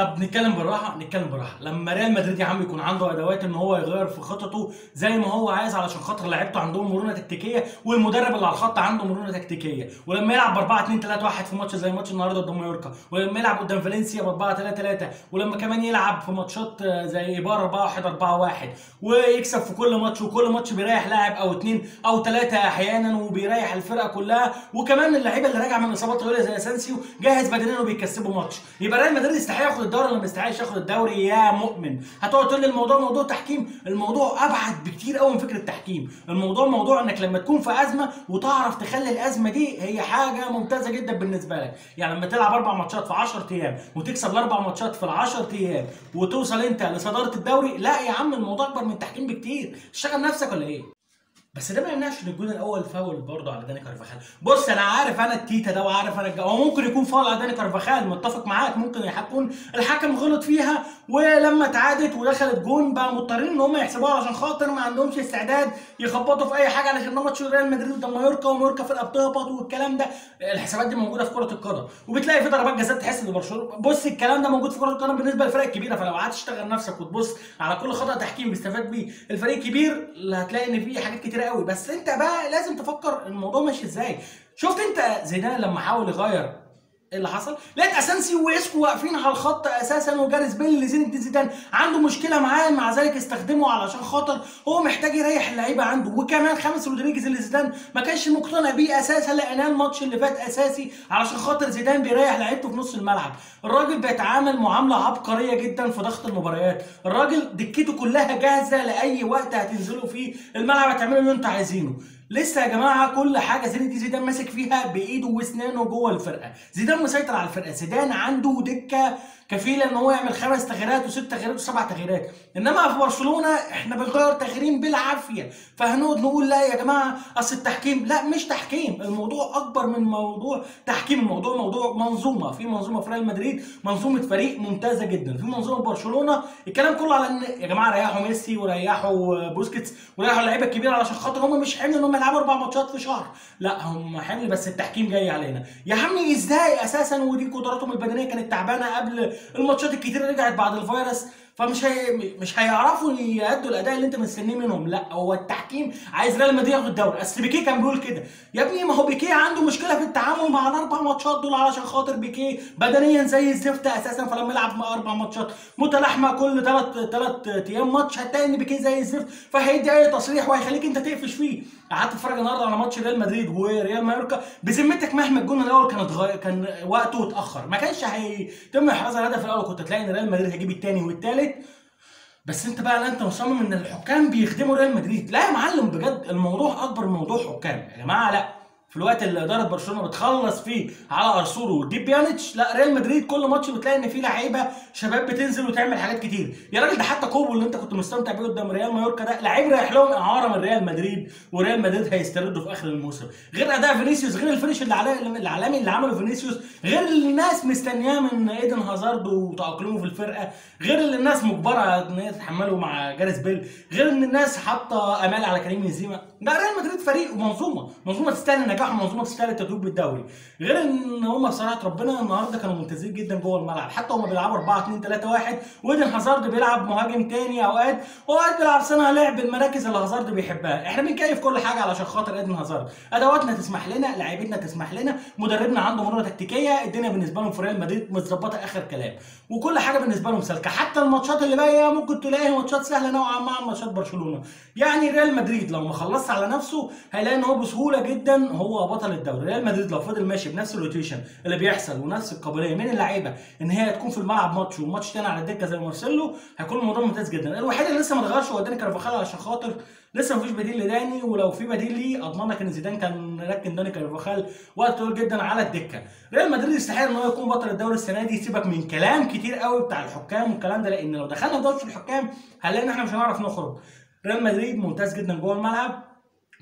طب نتكلم بالراحة نتكلم بالراحة. لما ريال مدريد يا عم يكون عنده أدوات إن هو يغير في خططه زي ما هو عايز علشان خاطر لعيبته عندهم مرونة تكتيكية والمدرب اللي على الخط عنده مرونة تكتيكية. ولما يلعب ب 4 2 3 1 في ماتش زي ماتش النهارده قدام مايوركا ولما يلعب قدام فالنسيا ب 4 3 3 ولما كمان يلعب في ماتشات زي إيبار 4 1 4 1 ويكسب في كل ماتش وكل ماتش بيريح لاعب أو اثنين أو ثلاثة أحيانا وبيريح الفرقة كلها. وكمان اللعيبة اللي راجعة من إصابات طويله زي أسانسيو جاهز بدنيا وبيكسبوا ماتش. يبقى ريال مدريد يستحق ياخد الدوري ولا ما يستحقش ياخد الدوري يا مؤمن. هتقعد تقول لي الموضوع موضوع تحكيم؟ الموضوع أبعد بكتير قوي من فكرة التحكيم. الموضوع موضوع إنك لما تكون في أزمة وتعرف تخلي الأزمة دي هي حاجة ممتازة جدا بالنسبة لك. يعني لما تلعب أربع ماتشات في 10 أيام وتكسب الأربع ماتشات في ال 10 أيام وتوصل أنت لصدارة الدوري لا يا عم الموضوع أكبر من التحكيم بكتير. تشتغل نفسك ولا إيه؟ بس ده ما يمنعش إن الجون الأول فاول برضه على داني كارفاخال. بص أنا عارف أنا التيتا ده وعارف أنا هو ممكن يكون فاول على داني كارفاخال متفق معاك ممكن يكون الحكم غلط فيها ولما اتعادت ودخلت جون بقى مضطرين إن هم يحسبوها عشان خاطر ما عندهمش استعداد يخبطوا في أي حاجة علشان ده ماتش ريال مدريد قدام مايوركا ومايوركا فرقة بتهبط والكلام ده. الحسابات دي موجودة في كرة القدم. وبتلاقي في ضربات جزاء تحس إن برشلونة بص الكلام ده موجود في كرة القدم بالنسبة للفرق الكبيرة. فلو قعدت تشتغل نفسك وتبص على كل خطأ تحكيم بيستفاد بيه. الفريق الكبير هتلاقي إن في حاجات كتيره قوي. بس انت بقى لازم تفكر الموضوع ماشي إزاي. شفت انت زيدان لما حاول يغير اللي حصل؟ لقيت اسانسيو واسكو واقفين على الخط أساسا وجاريث بيل اللي زين زيدان عنده مشكلة معاه مع ذلك استخدمه علشان خاطر هو محتاج يريح اللعيبة عنده. وكمان خامس رودريجيز اللي زيدان ما كانش مقتنع بيه أساسا لقيناه الماتش اللي فات أساسي علشان خاطر زيدان بيريح لعيبته في نص الملعب. الراجل بيتعامل معاملة عبقرية جدا في ضغط المباريات. الراجل دكته كلها جاهزة لأي وقت هتنزلوا فيه. الملعب هتعملوا اللي أنتوا عايزينه. لسه يا جماعة كل حاجة زين زيدان ماسك فيها بإيده وأسنانه جوه الفرقة. زيدان مسيطر على الفرقة. زيدان عنده دكة كفيلة إن هو يعمل خمس تغييرات وست تغييرات وسبع تغييرات. إنما في برشلونة إحنا بنغير تغييرين بالعافية. فهنقعد نقول لا يا جماعة أصل التحكيم لا مش تحكيم. الموضوع أكبر من موضوع تحكيم. الموضوع موضوع منظومة. في منظومة في ريال مدريد منظومة فريق ممتازة جدا. في منظومة برشلونة الكلام كله على إن يا جماعة ريحوا ميسي وريحوا بوسكيتس وريحوا اللعيبة الكبيرة علشان خاطر هم مش حمل إن هم يلعبوا أربع ماتشات في شهر. لا هم حمل بس التحكيم جاي علينا. يا عمي إزاي أساسا؟ ودي قدراتهم البدنية كانت تعبانة قبل الماتشات الكتير رجعت بعد الفيروس. فمش هي مش هيعرفوا يأدوا الأداء اللي انت مستنيه منهم. لا هو التحكيم عايز ريال مدريد ياخد الدوري. أصل بيكيه كان بيقول كده. يا ابني ما هو بيكيه عنده مشكلة في التعامل مع الأربع ماتشات دول علشان خاطر بيكيه بدنيا زي الزفت أساسا فلما يلعب مع أربع ماتشات. متلاحمه كل ثلاث ثلاث أيام ماتش هتلاقي إن بيكيه زي الزفت فهيدي أي تصريح وهيخليك انت تقفش فيه. قعدت اتفرج النهارده على ماتش ريال مدريد وريال مايوركا. بذمتك مهما الجون الأول كان كان وقته اتأخر. ما كانش هيتم إحراز الهدف الأول. كنت تلاقي إن ريال مدريد هيجيب الثاني والثالث بس انت بقى لا انت مصمم ان الحكام بيخدموا ريال مدريد. لا يا معلم بجد الموضوع أكبر من موضوع حكام. يا جماعة لا. في الوقت اللي إدارة برشلونة بتخلص فيه على أرثر وتجيب بيانيتش لا ريال مدريد كل ماتش بتلاقي إن في لعيبة شباب بتنزل وتعمل حاجات كتير. يا راجل ده حتى كوبو اللي أنت كنت مستمتع بيه قدام ريال مايوركا ده لعيب رايح لهم إعارة من ريال مدريد وريال مدريد هيستردوا في آخر الموسم. غير أداء فينيسيوس غير ال finish اللي العالمي اللي عمله فينيسيوس غير اللي الناس مستنياه من إيدن هازارد وتأقلمه في الفرقة غير اللي الناس مجبرة إن هي تتحمله مع جاريس بيل غير إن الناس حاطة أمال على كريم بنزيما. ده ريال مدريد فريق ومنظومه منظومة تستاهل النجاح ومنظومه تستاهل التتويج بالدوري. غير إن هم بصراحه ربنا النهارده كانوا ممتازين جدا جوه الملعب. حتى هم بيلعبوا 4 2 3 1 وإيدن هازارد بيلعب مهاجم تاني أوقات. واوقات بيلعب صانع لعب المراكز اللي هازارد بيحبها. إحنا بنكيف كل حاجة علشان خاطر إيدن هازارد. أدواتنا تسمح لنا لعيبتنا تسمح لنا. مدربنا عنده مرونة تكتيكية. الدنيا بالنسبة لهم في ريال مدريد متظبطة آخر كلام. وكل حاجة بالنسبة لهم سالكة. حتى الماتشات اللي باقيه ممكن تلاقيها ماتشات سهلة نوعا ما عن ماتشات برشلونة. يعني ريال مدريد لو ما خلصش على نفسه هيلاقي إن هو بسهولة جدا. هو بطل الدوري. ريال مدريد لو فضل ماشي بنفس ال rotation اللي بيحصل ونفس القابلية من اللعيبة إن هي تكون في الملعب ماتش وماتش تاني على الدكة زي مارسيلو هيكون الموضوع ممتاز جدا. الوحيد اللي لسه ما اتغيرش هو داني كارفاخال عشان خاطر لسه مفيش بديل لداني ولو في بديل ليه اضمن لك إن زيدان كان ركن داني كارفاخال وقت طويل جدا على الدكة. ريال مدريد يستحق إن هو يكون بطل الدوري السنة دي. سيبك من كلام كتير قوي بتاع الحكام والكلام ده لأن لو دخلنا في الحكام هنلاقي إن إحنا مش هنعرف نخرج. ريال مدريد ممتاز جدا جوه الملعب.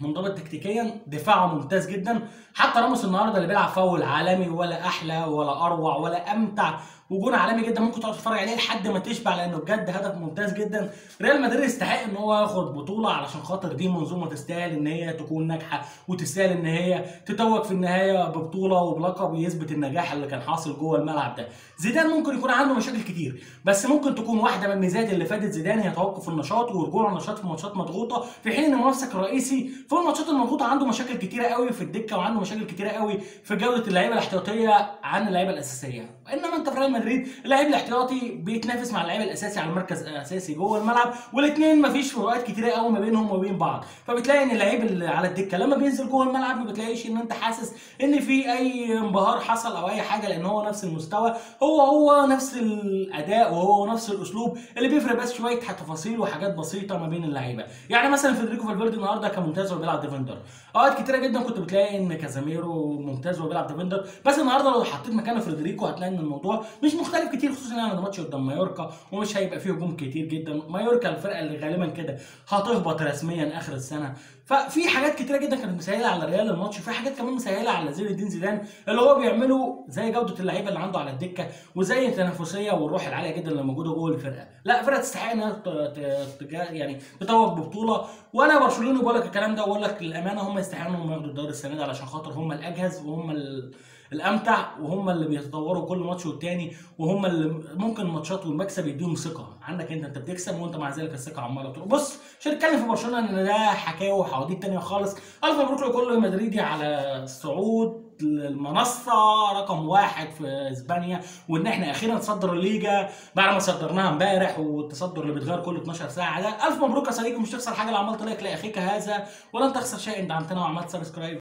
منضبط تكتيكيا دفاعه ممتاز جدا. حتى راموس النهارده اللي بيلعب فاول عالمي ولا أحلى ولا أروع ولا أمتع. وجون عالمي جدا ممكن تقعد تتفرج عليه لحد ما تشبع لأنه بجد هدف ممتاز جدا. ريال مدريد يستحق إن هو ياخد بطولة علشان خاطر دي منظومة تستاهل إن هي تكون ناجحة وتستاهل إن هي تتوج في النهاية ببطولة وبلقب ويثبت النجاح اللي كان حاصل جوه الملعب ده. زيدان ممكن يكون عنده مشاكل كتير بس ممكن تكون واحدة من الميزات اللي فادت زيدان هي توقف النشاط ورجوع النشاط في ماتشات مضغوطة في حين إن منافسك الرئيسي في الماتشات المضغوطة عنده مشاكل كتيرة قوي في الدكة وعنده مشاكل كتيرة قوي في جودة اللعيبة الاحتياطية عن اللعيبة الأساسية. إنما أنت في ريال مدريد اللعيب الاحتياطي بيتنافس مع اللعيب الأساسي على المركز الأساسي جوه الملعب والاثنين مفيش فروقات كتيرة قوي ما بينهم وبين بعض. فبتلاقي إن اللعيب اللي على الدكة لما بينزل جوه الملعب ما بتلاقيش إن أنت حاسس إن في أي انبهار حصل أو أي حاجة لأن هو نفس المستوى هو هو نفس الأداء وهو نفس الأسلوب اللي بيفرق بس شوية تفاصيل وحاجات بسيطة ما بين اللعيبة. يعني مثلا فيدريكو فالفيردي النهارده كان ممتاز وهو بيلعب defender. أوقات كتيرة جدا كنت بتلاقي إن كازاميرو ممتاز وهو بيلعب defender بس النهارده لو حطيت مكانه فيدريكو هتلاقي إن الموضوع مش مختلف كتير خصوصا يعني ده ماتش قدام مايوركا ومش هيبقى فيه هجوم كتير جدا. مايوركا الفرقة اللي غالبا كده هتهبط رسميا آخر السنة. ففي حاجات كتيرة جدا كانت مسهله على ريال الماتش وفي حاجات كمان مسهله على زين الدين زيدان اللي هو بيعمله زي جودة اللعيبة اللي عنده على الدكة وزي التنافسية والروح العالية جدا اللي موجوده جوه الفرقة. لا فرقة تستحق إنها يعني تتوج ببطولة. وأنا برشلوني بقول لك الكلام ده وأقول لك للأمانة هم يستحقوا إنهم ياخدوا الدوري السنة دي علشان خاطر هم الأجهز وهم ال- الامتع وهم اللي بيتطوروا كل ماتش والتاني وهم اللي ممكن الماتشات والمكسب يديهم ثقة. عندك انت انت بتكسب وانت مع ذلك الثقة عمالة تروح بص مش هنتكلم في برشلونة ان ده حكايه وحواديت تانية خالص. ألف مبروك لكل مدريدي على الصعود المنصه رقم واحد في إسبانيا وإن إحنا أخيرا نصدر الليجا بعد ما صدرناها امبارح والتصدر اللي بيتغير كل 12 ساعة ده. ألف مبروك يا صديقي مش تخسر حاجة لو عملت like لأخيك هذا ولن تخسر شيء. ان دعمتنا وعملت subscribe